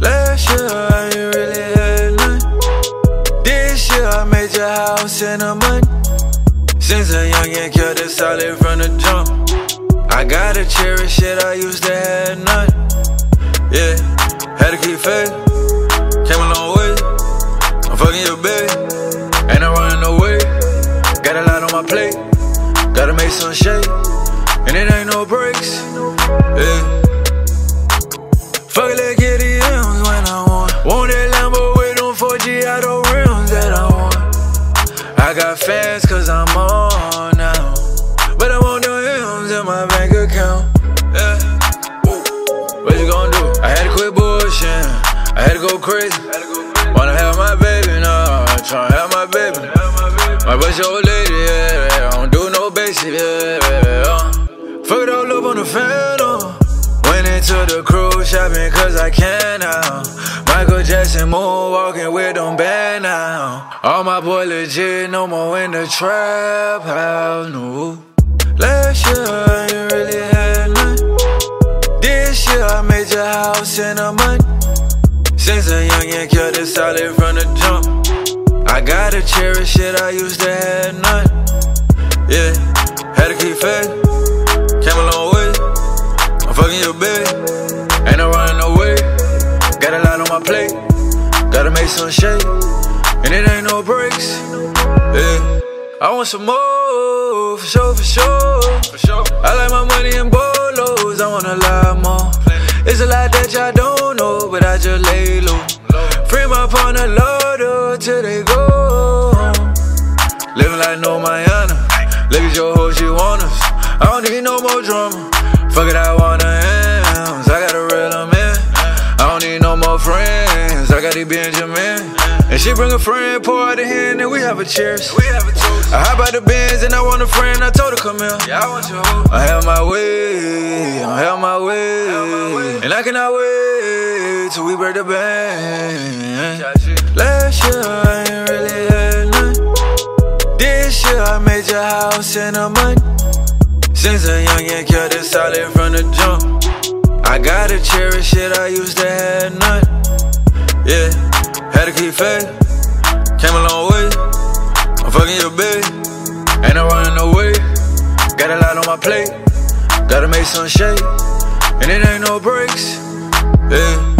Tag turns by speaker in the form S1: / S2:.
S1: Last year I ain't really had none. This year I made your house in a month. Since a youngin' kept it solid from the jump. I gotta cherish it, I used to have none. Yeah, had to keep faith. Fucking your baby. Ain't no running away. Got a lot on my plate. Gotta make some shake. And it ain't no breaks. Yeah. Fuck it, let's get the M's when I want. Want that Lambo with them Forgiato rims that I want. I got fans cause I'm on now. But I want the M's in my bank account. Yeah. What you gonna do? I had to quit bullshit. I had to go crazy. My best old lady, yeah. I don't do no basic, yeah. Uh. Fuck it all up on the phantom. Went into the cruise shopping cause I can now. Michael Jackson moonwalking with them band now. All my boy legit, no more in the trap house, no. Last year I ain't really had none. This year I made your house in a month. Since a youngin' kept it solid from the jump. I gotta cherish it, I used to have none. Yeah, had to keep faith. Came a long way. I'm fucking your baby. Ain't no running away. Got a lot on my plate. Gotta make some shake. And it ain't no breaks. Yeah. I want some more, for sure, for sure. For sure. I like my money in bolos. I want a lot more. It's a lot that y'all don't know, but I just lay low. Free my partner, Lord, till they go. Living like no Mayana. Look at your hoe, she want us. I don't need no more drama. Fuck it, I wanna M's. I got a real man. I don't need no more friends. I got these Benjamin. And she bring a friend, pour out a hand, and we have a cheers.
S2: We have a toast.
S1: I hop out the Benz and I want a friend. I told her come here.
S2: Yeah, I want your hoe.
S1: I have my way, I have my way,
S2: my way.
S1: and I cannot wait till we break the bank. Last year I ain't really had none. This year I made your house in a month. Since a youngin' kept it solid from the jump. I gotta cherish it, I used to have none. Keep faith. Came a long way. I'm fucking your bitch. Ain't no running away. Got a lot on my plate. Gotta make some shake. And it ain't no breaks. Yeah.